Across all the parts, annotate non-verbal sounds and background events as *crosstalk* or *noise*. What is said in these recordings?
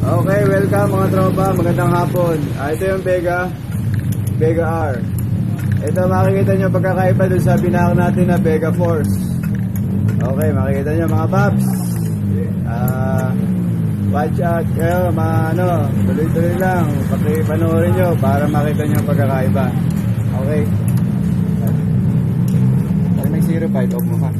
Okay, welcome mga tropa. Magandang hapon. Ah, ito yung Vega. Vega R. Ito makikita nyo pagkakaiba dun sa binaka natin na Vega Force. Okay, makikita nyo mga paps. Ah, watch out kayo, mga ano, tuloy-tuloy lang. Pakipanoorin nyo para makita nyo pagkakaiba. Okay. Pag may 05, off mo ha.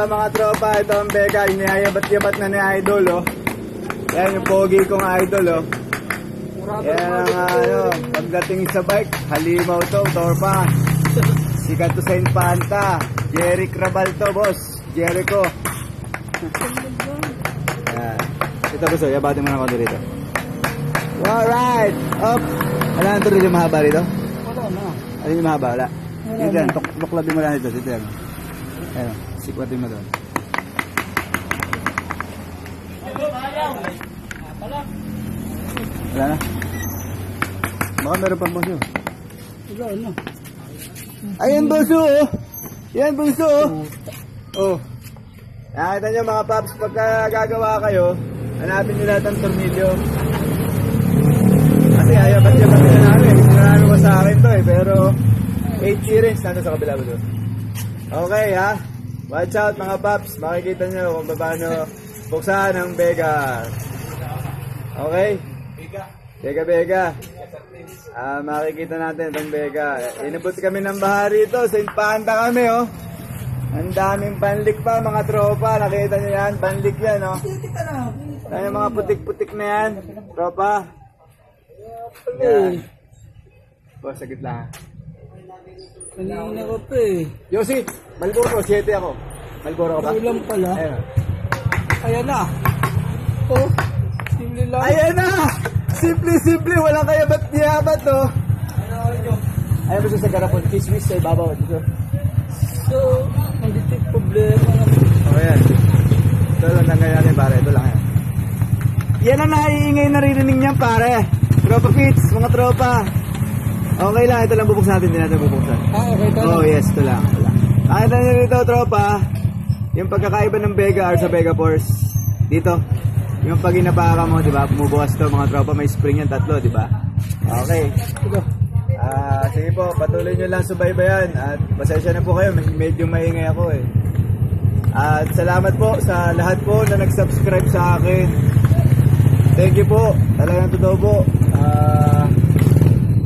Ito mga tropa, ito ang Bega, inihayabat-yabat na ni Idol, oh. Yan yung pogi kong Idol, oh. Yan ang ano, pagdating sa bike, halimaw to, torpa. Sikat to sa Infanta, Jeric Rabal to, boss. Jericho. Yan. Ito gusto, yabatin mo na ako dito. Alright! Up! Wala nang tuloy yung mahaba rito? Wala na. Ano yung mahaba? Wala. Wala Dito na. tuk- tuklabin mo lang dito. Dito yan. Ayun, mo doon. Wala na. Baka meron pang bunso. Wala na. Ayan bunso oh. Yan bunso oh. Oh. Nakita nyo mga paps, pagka gagawa kayo, hanapin nyo lahat ng tornilyo. Kasi ayabat yabat na namin. Mo sa akin to eh, pero 8 series, nandun sa kabila mo doon. Okay ha. Watch out mga paps. Makikita nyo kung paano buksan ang Vega. Okay? Vega Vega. Ah, makikita natin itong Vega. Inabot kami ng baha rito. Sa Infanta kami oh. Ang daming panlik pa mga tropa. Nakita nyo yan? Panlik yan oh. Kita na. Yan yung mga putik-putik na yan. Tropa. Yan. Boss, sa gitna. Kanina ko pa eh. Yossi, Malboro, 7 ako. Malboro ka ba? Ulam pala. Ayun. Ayan na. Oh, simple lang. Ayan na! Simple, simple. Walang kaya ba't niyabat, oh. Ayan mo siya sa garapon. Kismis sa ibabaw. Dito. So, hindi ito problema. Okay yan. Ito lang nangyayari, pare. Ito lang yan. Yan ang naiingay naririnig niyan, pare. Tropa Fits, mga tropa. Okay lang, ito lang bubuksan natin. Hindi natin bubuksan. Ah, okay. Ito Oh, yes, ito lang. Ito lang. Nakita niyo rito, tropa. yung pagkakaiba ng Vega R sa Vega Force, dito, yung pag inapaka mo, di ba, bumubukas to mga tropa, may spring yan tatlo, di ba? Okay. Ah, sige po, patuloy nyo lang subaybayan at pasensya na po kayo, med- medyo maingay ako eh. At salamat po sa lahat po na nag-subscribe sa akin. Thank you po, talagang totoo po. Ah,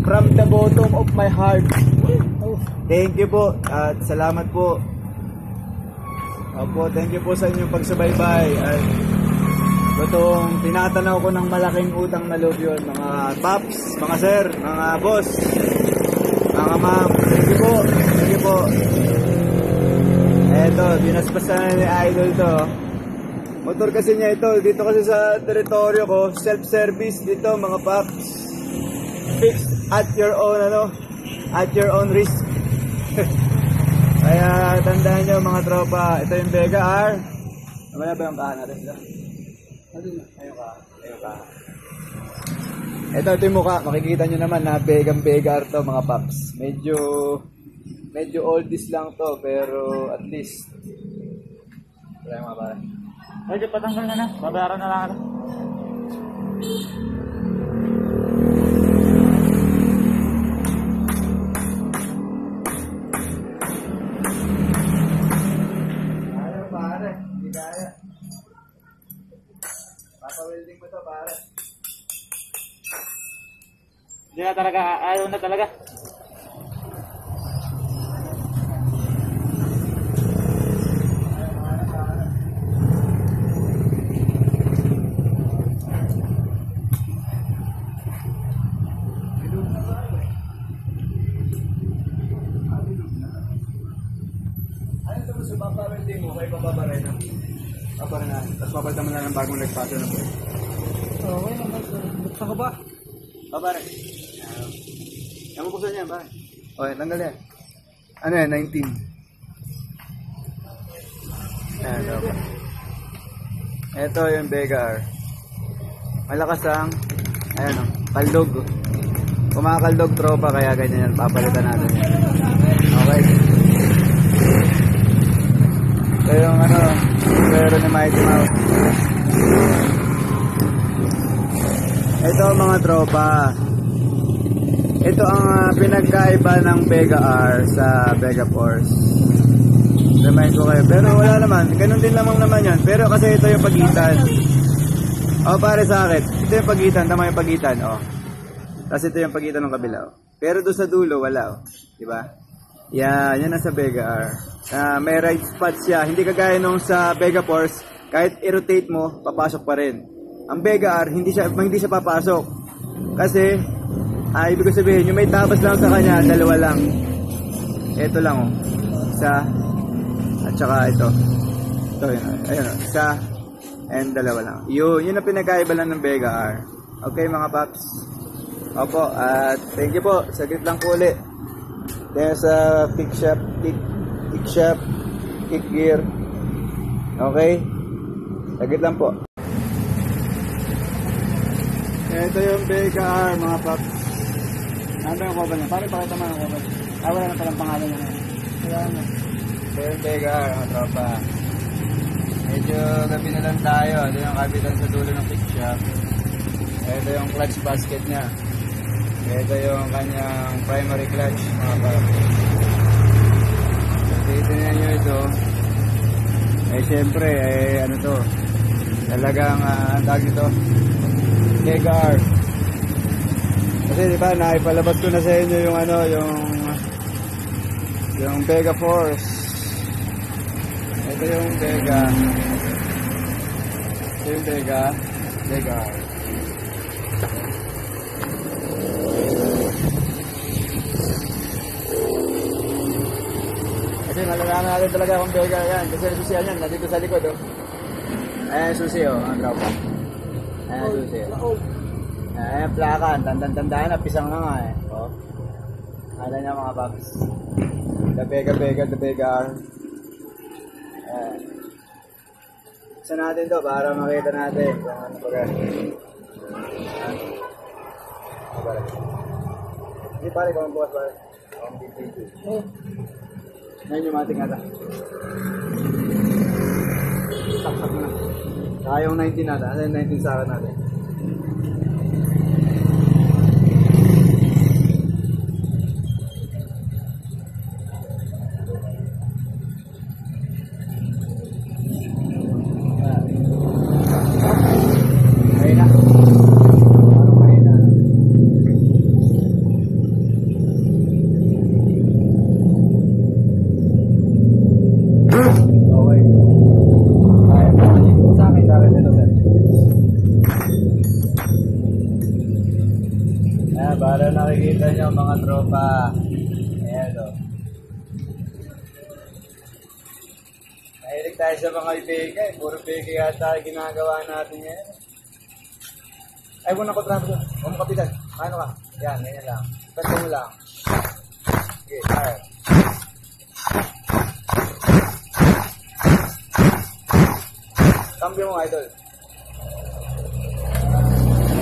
from the bottom of my heart. Thank you po at salamat po. Opo, thank you po sa inyong pagsubaybay at totoong tinatanaw ko ng malaking utang na loob yun, mga paps, mga sir, mga boss, mga ma'am. Thank you po, thank you po. Eto, dinaspasan na ni Idol to. Motor kasi niya ito, dito kasi sa teritoryo ko, self-service dito mga paps. Fix at your own ano, at your own risk. *laughs* Kaya tandaan nyo mga tropa, ito yung Vega R. Wala ba yung kahan natin ano? Ayun ka, ayun ka. Ito, ito yung mukha. Makikita nyo naman na Vegang Vega R to mga paps. Medyo, medyo oldies lang to, pero at least. Wala yung mga pare. Medyo patanggal na na. Babayaran na lang ako. Kaya. Papawelding mo to pare. Hindi na talaga. Ayaw na talaga. Ano ito gusto papawelding mo kay papabaray na? Papabaray na. Tapos papalitan mo na ng bagong nagpato na po. Okay naman, sir. Buksan ka ba? Pabare. Yan mo buksan yan, pare. Okay, tanggal yan. Ano yan, 19. Yan, okay. Ito yung Vega R. Malakas ang, ayan o, kaldog. Kumakaldog tropa, kaya ganyan yan. Papalitan natin yan. Okay. Ito yung ano, pero ni Mighty Mouse. Ito mga tropa. Ito ang ah, pinagkaiba ng Vega R sa Vega Force. Remind ko kayo. Pero wala naman. Ganun din lamang naman yan. Pero kasi ito yung pagitan. O pare sa akin. Ito yung pagitan. Tama yung pagitan. O. Tapos ito yung pagitan ng kabila. O. Pero doon sa dulo, wala. O. Diba? Yan. Yan ang sa Vega R. Ah, may right spot siya. Hindi kagaya nung sa Vega Force. Kahit i-rotate mo, papasok pa rin. Ang Vega R, hindi siya, hindi siya papasok. Kasi, ah, ibig sabihin, yung may tabas lang sa kanya, dalawa lang. Ito lang, oh. Isa, at saka ito. Ito, yun. Ayun, oh. Isa, and dalawa lang. Yun, yun ang pinagkaiba lang ng Vega R. Okay, mga paps. Opo, at thank you po. Saglit lang po ulit. Dahil sa kick shop, kick, kick shop, kick gear. Okay? Saglit lang po. Ito yung Vega R, mga paps. Ano yung cover niya? Paano pakita mo ang cover? Ah, wala na palang pangalan niya. Wala na. Ito yung Vega R, mga tropa. Medyo gabi na lang tayo. Ito yung kapitan sa dulo ng kick shop. Ito yung clutch basket niya. Ito yung kanyang primary clutch, mga paps. Titignan nyo ito. Eh, syempre, eh, ano to? Talagang, ah, ang tawag nito, Vega R. Kasi di ba, naipalabas ko na sa inyo yung ano, yung yung Vega Force. Ito yung Vega. Ito yung Vega. Vega. Kasi malalaman natin talaga kung Vega yan. Kasi susiyan yan, nandito sa likod oh. Ayan yung susi oh, ang tropa. Ayan yung susi. Oh, Ayan, plaka. Tandang-tandaan na, pisang na nga eh. Oh. Kala niya mga paps. The Vega Vega, the Vega R. Ayan. Isa natin to para makita natin kung ano ba gan. Ayan. Rin? Hindi pare, kung bukas pare. Kung dito. oh. Ngayon yung mating ata. saksak na. Saka yung 19 natin. Ano yung 19 sa akin natin? Mga tropa. Ayan, o. Mahilig tayo sa mga ibigay. Puro bigay yata ginagawa natin ngayon. Ay, muna ko trapo doon. Huwag mo kapitan. Ano ka? Yan, ganyan lang. Basta mo lang. Okay, alright. Cambio mo, idol.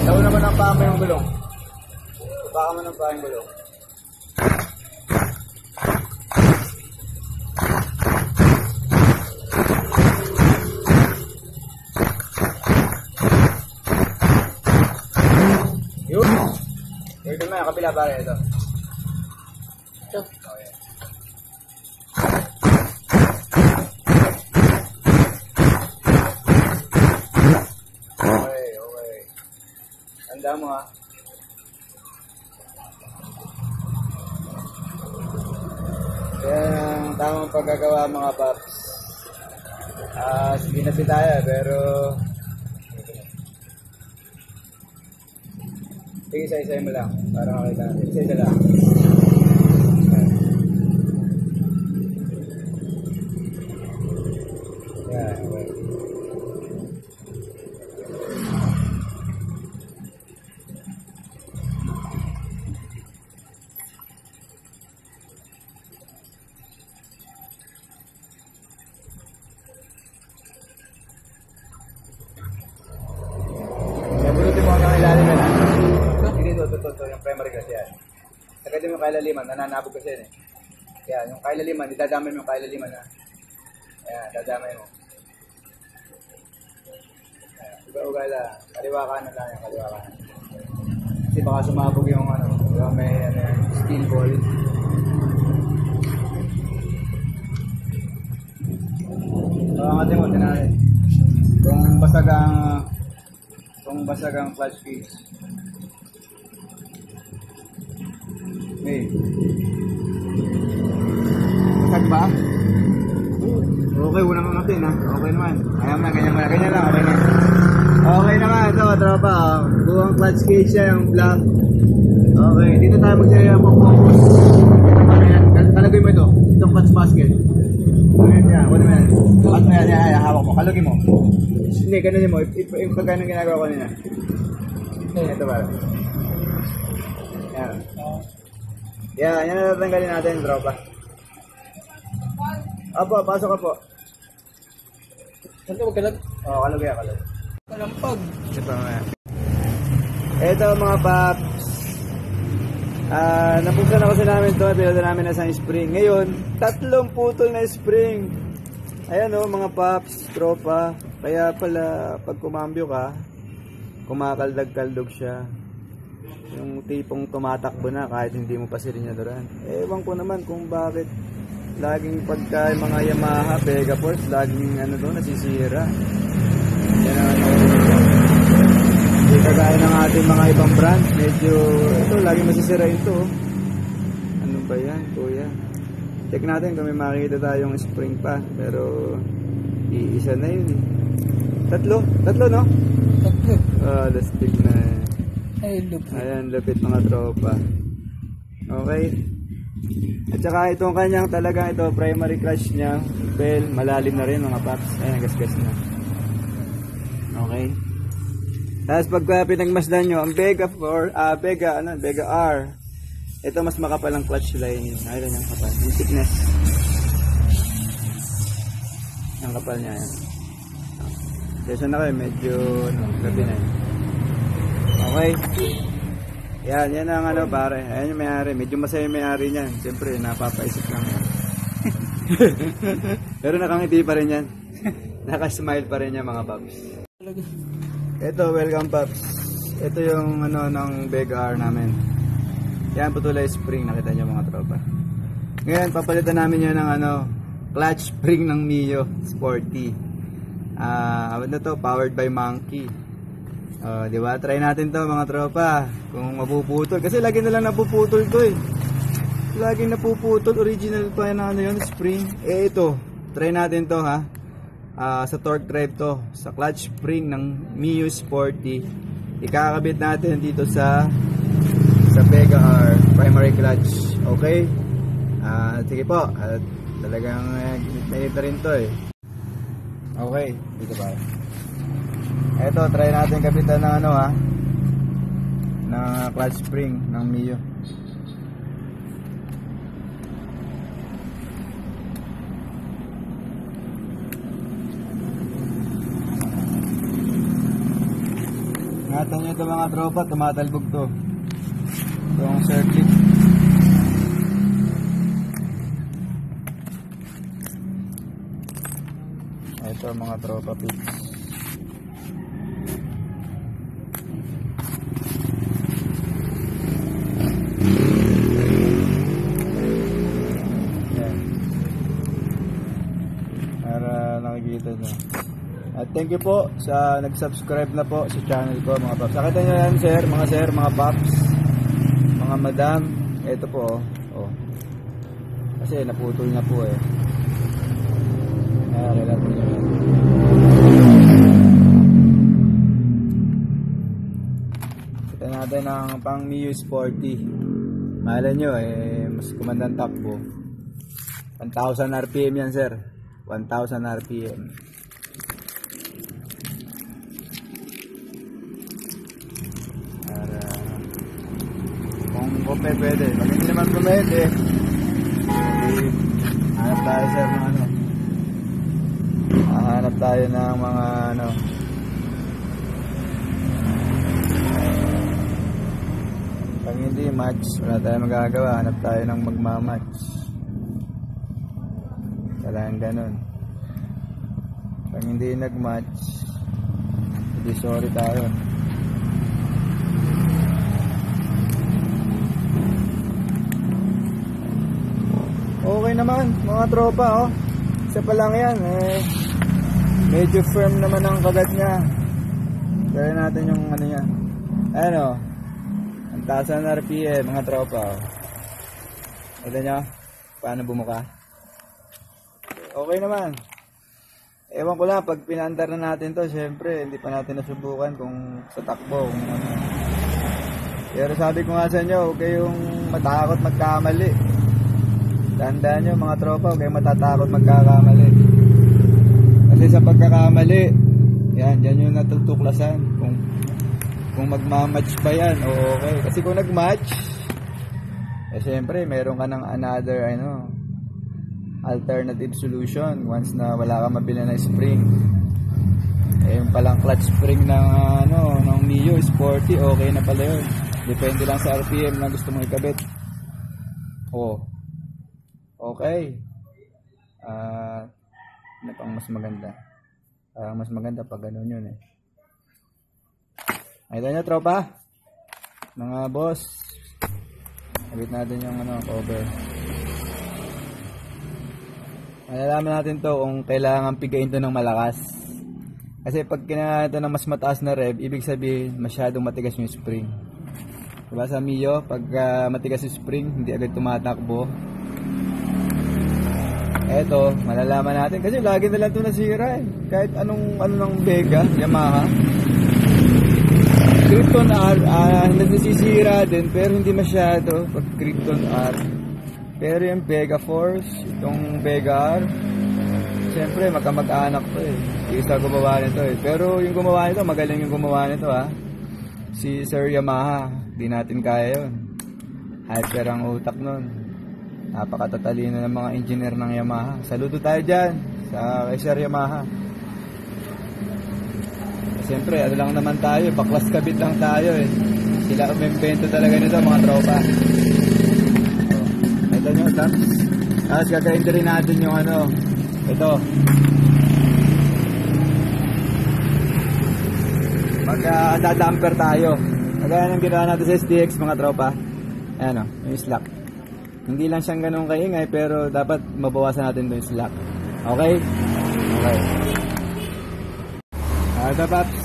Tawa naman ang paa yung gulong. Baka mo ng paa gulong. Kabila pare ito. Ito. Okay. Okay, okay. Tanda mo ha. Yan ang tamang paggagawa mga paps. Ah, sige na si tayo pero Sige, isa-isa mo lang para makita natin. Isa-isa lang. Yan, okay. Nabunutin kailaliman, nananabog kasi yan eh. Yan, yung kailaliman, idadamay mo yung kailaliman ha. Ayan, dadamay mo. Uga-uga lang. Kaliwa kanan lang yung kaliwa kanan. Kasi baka sumabog yung ano, yung may ano, steel ball. So, ang ating mo, tinahin. Kung basag ang kung basag ang clutch case. Hey. Basag ba? Okay, unang natin ha. Okay naman. Ayaw na, ganyan na. Ganyan lang, okay na. Okay naman, ito tropa. Buwang clutch cage siya, yung black. Okay, dito tayo magsaya po focus. Talagay mo ito. Itong clutch basket. Ayan, yan. Wala mo yan. At yan, hawak mo. Kalugin mo. Hindi, ganun mo. Yung pag ganun ginagawa ko nila. Ito ba? Yan. Yan, yan na tatanggalin natin, tropa. Apo, pasok ka po. Saan ka magkalat? Oo, oh, kalugay, kalugay. Kalampag. Ito mga. Ito mga paps. Ah, napunta na kasi namin to, pinunta namin na sa spring. Ngayon, tatlong putol na spring. Ayan oh, mga paps, tropa. Kaya pala, pag kumambyo ka, kumakaldag-kaldog siya. Yung tipong tumatakbo na kahit hindi mo pa silinyadoran. Ewan ko naman kung bakit laging pagka mga Yamaha, Vega Force, laging ano doon, nasisira. Yan ang ano. Hindi kagaya ng ating mga ibang brand. Medyo, ito, lagi masisira ito. oh. Ano ba yan, kuya? Check natin kung may makikita tayong spring pa. Pero, iisa na yun eh. Tatlo? Tatlo, no? Tatlo. Ah, lastig na eh. Ay, lupo. Ayan, lapit mga tropa. Okay. At saka itong kanyang talagang ito, primary crush niya, bell, malalim na rin mga paps. Ayan, gasgas na. Okay. Tapos pagka pinagmasdan nyo, ang Vega 4, ah, Vega, ano, Vega R, ito mas makapal ang clutch line. Ayun yung kapal. Yung thickness. Ang kapal niya, yan. Kesa na kayo, medyo, ano, gabi na yun. Okay. Yan, yan ang ano pare. Ayan yung may-ari. Medyo masaya yung may-ari niyan. Siyempre, napapaisip lang yan. *laughs* Pero nakangiti pa rin yan. Nakasmile pa rin niya mga paps. Ito, welcome paps. Ito yung ano ng big R namin. Yan putulay spring, nakita niyo mga tropa. Ngayon, papalitan namin yan ng ano, clutch spring ng Mio Sporty. Ah, uh, ano to? Powered by Monkey. Oh, di ba? Try natin to mga tropa. Kung mapuputol kasi lagi na lang napuputol to eh. Lagi napuputol, original pa yan ano yun, spring. Eh ito, try natin to ha. Ah, sa torque drive to, sa clutch spring ng Mio Sporty. Ikakabit natin dito sa sa Vega R primary clutch. Okay? Ah, sige po. At talagang uh, ginit rin to eh. Okay, dito ba? Eto, try natin kapitan ng ano ha. Na clutch spring ng Mio. Ingatan nyo ito mga tropa, tumatalbog to. Itong circuit. Ito mga tropa. Yan. Para nakikita nyo. At thank you po sa nag-subscribe na po sa channel ko mga paps. Nakita nyo yan sir, mga sir, mga paps, mga madam. Ito po oh. oh. Kasi naputol na po eh. Kaya kailangan nyo yan. Kita natin ang pang Mio Sporty. Mahala nyo eh, mas kumandang takbo. 1,000 RPM yan sir. 1,000 RPM. Para kung may pwede. Pag hindi naman pwede, eh, hanap tayo sir ng ano. Hanap tayo ng mga ano. Pag hindi match, wala tayong magagawa. Hanap tayo ng magmamatch. Kailangan ganun. Pag hindi nag-match, hindi sorry tayo. Okay naman, mga tropa, oh. Isa pa lang yan, eh. Medyo firm naman ang kagat niya. Gaya natin yung ano niya. Ayan, oh. Ang taas ng RPM, mga tropa, oh. Ito nyo, paano bumuka? Okay naman. Ewan ko lang, pag pinaandar na natin to, syempre, hindi pa natin nasubukan kung sa takbo, kung ano. Pero sabi ko nga sa inyo, huwag kayong matakot magkamali. Tandaan nyo mga tropa, huwag kayong matatakot magkakamali. Kasi sa pagkakamali, yan, yan yung natutuklasan. Kung, kung magmamatch ba yan, o okay. Kasi kung nagmatch, eh syempre, meron ka ng another, ano, alternative solution once na wala kang mabili na spring. Eh, yung palang clutch spring ng, ano, ng Mio, sporty, okay na pala yun. Depende lang sa RPM na gusto mong ikabit. Oh. Okay. Ah, uh, ano pang mas maganda? Parang mas maganda pag ganun yun eh. Ay, nyo tropa. Mga boss. Abit natin yung ano, cover. Malalaman natin to kung kailangan pigayin to ng malakas. Kasi pag kinain ito ng mas mataas na rev, ibig sabihin masyadong matigas yung spring. Diba sa Mio, pag uh, matigas yung spring, hindi agad tumatakbo. Eto, malalaman natin kasi lagi na lang ito nasira eh. Kahit anong ano ng Vega, Yamaha. Krypton R, uh, nasisira din pero hindi masyado pag Krypton R. Pero yung Vega Force, itong Vega R, siyempre magkamag-anak to eh. Isa gumawa nito eh. Pero yung gumawa nito, magaling yung gumawa nito ha. Si Sir Yamaha, di natin kaya yun. Hyper ang utak nun. Napakatatalino ng mga engineer ng Yamaha. Saludo tayo dyan sa Kaiser Yamaha. Siyempre, ano lang naman tayo, baklas kabit lang tayo eh. Sila umimbento talaga nito mga tropa. So, ito nyo, thumbs. Tapos gagawin natin yung ano, ito. Magdadumper uh, tayo. Kagaya ng ginawa natin sa STX mga tropa. Ayan oh, o, yung slack. Hindi lang siyang ganun kaingay pero dapat mabawasan natin yung slack. Okay? Okay. Ah,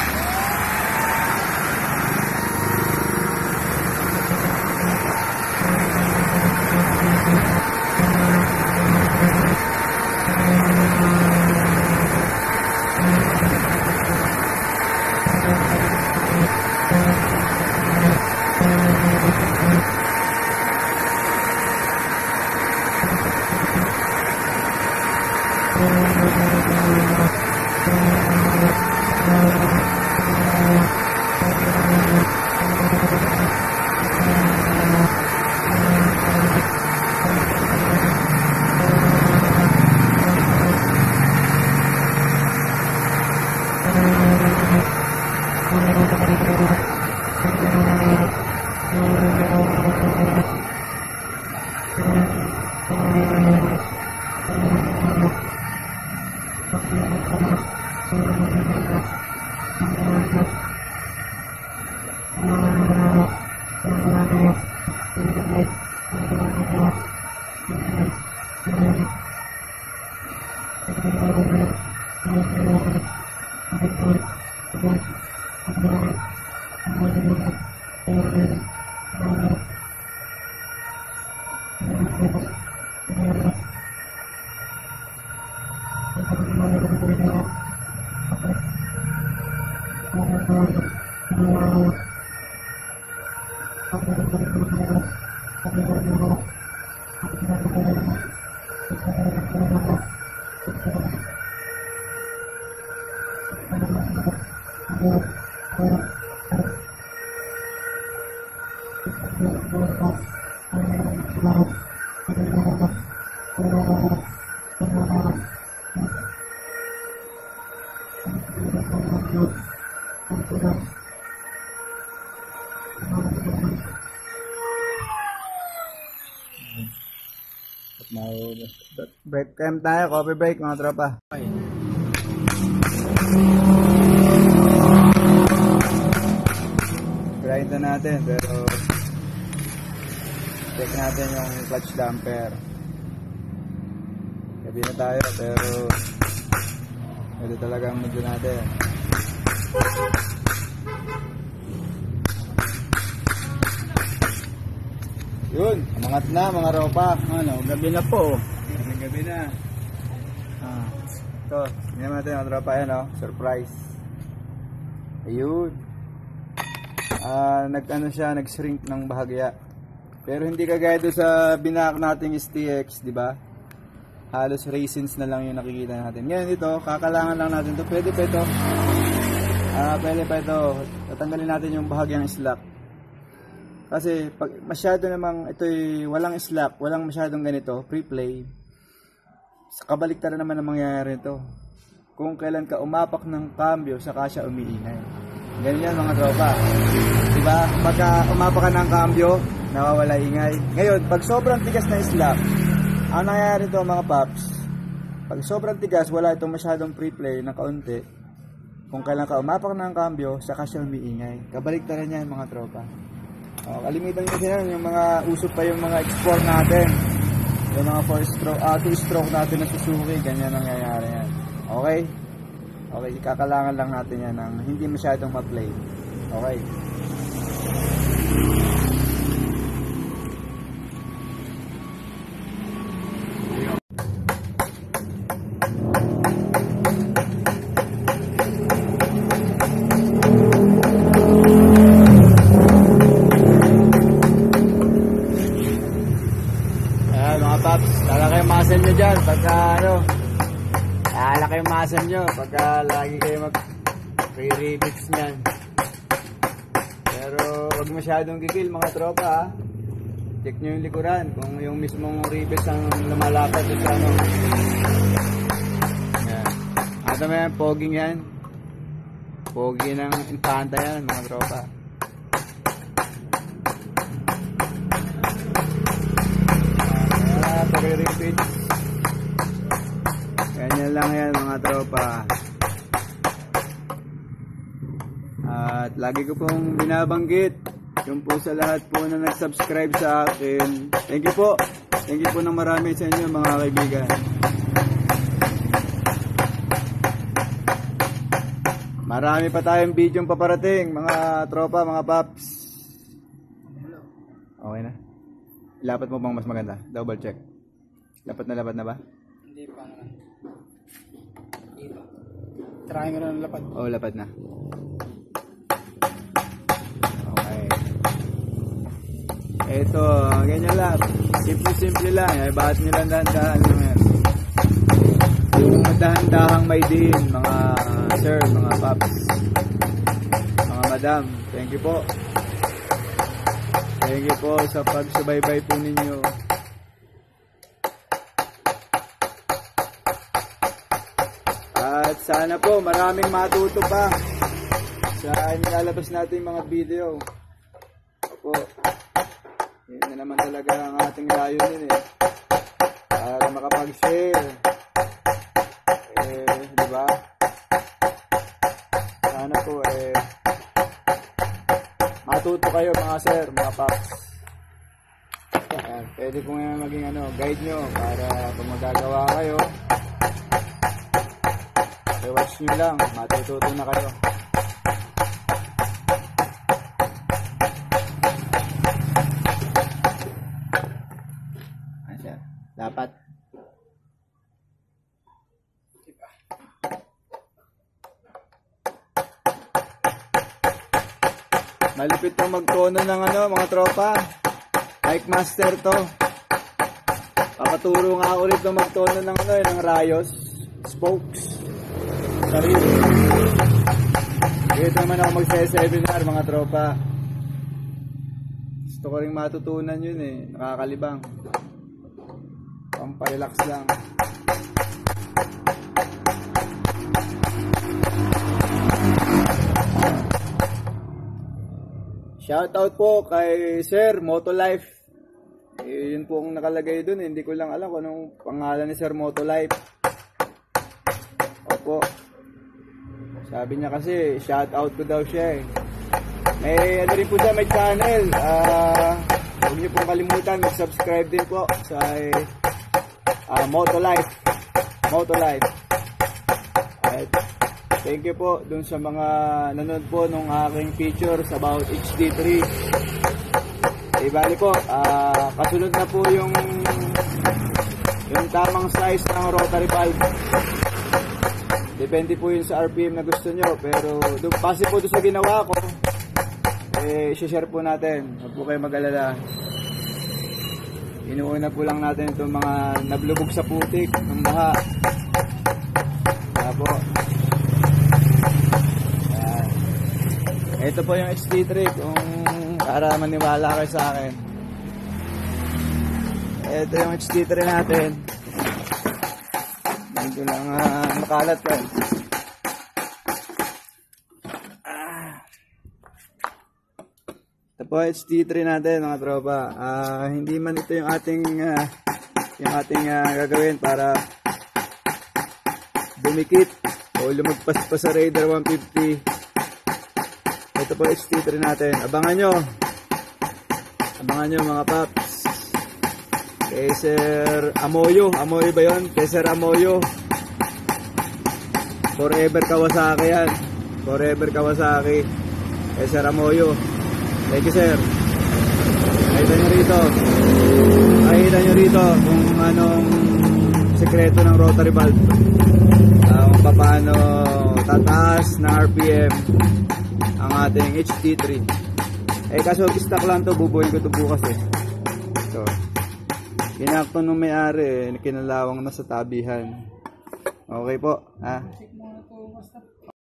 ito paps. Break time tayo, coffee break mga tropa. Grind na natin pero check natin yung clutch damper. Gabi na tayo pero ito talaga ang medyo natin. Yun, umangat na mga ropa. Ano, gabi na po. Gabi, na. Ah, ito, tingnan natin mga tropa. Yan oh, surprise. Ayun. Ah, nag-ano siya, nag-shrink ng bahagya. Pero hindi kagaya doon sa binak nating STX, di ba? Halos raisins na lang yung nakikita natin. Ngayon ito, kakalangan lang natin ito. Pwede pa ito. Ah, pwede pa ito. Tatanggalin natin yung bahagyang slack. Kasi pag masyado namang ito'y walang slack, walang masyadong ganito, pre-play. Sa kabaliktaran naman ang mangyayari ito. Kung kailan ka umapak ng cambio, saka siya umiingay. Ganyan mga tropa. Diba? Pagka umapak ka ng cambio, nawawala ingay. Ngayon, pag sobrang tigas na slack, ang nangyayari ito mga paps, pag sobrang tigas, wala itong masyadong pre-play na kaunti. Kung kailan ka umapak ng cambio, saka siya umiingay. Kabaliktaran yan mga tropa. Oh, kalimitan nyo din yan, yung mga usok pa yung mga export natin. Yung mga 4 stroke, ah, 2 stroke natin na Suzuki, ganyan ang nangyayari yan. Okay? Okay, ikakalangan lang natin yan ng hindi masyadong ma-play. Okay? Masyadong gigil mga tropa ha. Check nyo yung likuran kung yung mismong rivets ang lumalapad sa ano. Ayan. Ito may yan, poging yan. Pogi ng impanta yan mga tropa. Ah, pag-repeat. Ganyan lang yan mga tropa. At lagi ko pong binabanggit yung po sa lahat po na nag-subscribe sa akin. Thank you po. Thank you po ng marami sa inyo mga kaibigan. Marami pa tayong video paparating, mga tropa, mga paps. Okay na. Ilapat mo bang mas maganda? Double check. Lapat na lapat na ba? Hindi pa naman. Hindi pa. Try ko na ng lapad. Oo, lapat na. Ito, ganyan lang. Simple-simple lang. Eh, bakit lang dahan-dahan yung yan? Yung dahan-dahang may din, mga sir, mga paps, mga madam. Thank you po. Thank you po sa pagsubaybay po ninyo. At sana po maraming matuto pa sa nilalabas natin mga video. Opo. Yun na naman talaga ang ating layunin eh. Para makapag-share. Eh, di ba? Sana po eh matuto kayo mga sir, mga paps. Ayan, pwede po nga maging ano, guide nyo para kung magagawa kayo, i-watch nyo lang, matututo na kayo. Malupit to magtono ng ano, mga tropa. Mic master to. Papaturo nga ulit to magtono ng ano, eh, ng rayos, spokes, sarili. Dito naman ako magse-seminar, mga tropa. Gusto ko rin matutunan yun eh, nakakalibang. Pamparelax lang. Shoutout po kay Sir Motolife. Eh, yun po ang nakalagay dun. Hindi ko lang alam kung anong pangalan ni Sir Motolife. Opo. Sabi niya kasi, shoutout ko daw siya eh. May ano rin po siya, may channel. Ah, huwag niyo pong kalimutan, mag-subscribe din po sa ah, Motolife. Motolife. Thank you po dun sa mga nanood po nung aking pictures about HD3. Eh, bali po, ah, kasunod na po yung yung tamang size ng rotary valve. Depende po yun sa RPM na gusto nyo. Pero doon, base po doon sa ginawa ko, eh, share po natin. Huwag po kayo mag-alala. Inuuna po lang natin itong mga nablubog sa putik ng baha. Kaya po. Ayan. Ito po yung HD3 kung para maniwala kayo sa akin. Ito yung HD3 natin. Medyo lang uh, makalat yan. Ah. Ito po HD3 natin mga tropa. Ah, hindi man ito yung ating ah, yung ating ah, gagawin para dumikit o lumagpas pa sa Raider 150. Ito po HD3 natin. Abangan nyo. Abangan nyo mga paps. Kay Amoyo. Amoyo ba yun? Kay Amoyo. Forever Kawasaki yan. Forever Kawasaki. Kay Amoyo. Thank you, sir. Nakita nyo rito. Nakita nyo rito kung anong sekreto ng rotary valve. Uh, kung paano tataas na RPM ating HD3. Eh kaso stock lang to, bubuhin ko to bukas eh. So, Ginakto nung may-ari, eh, kinalawang na sa tabihan. Okay po, ha?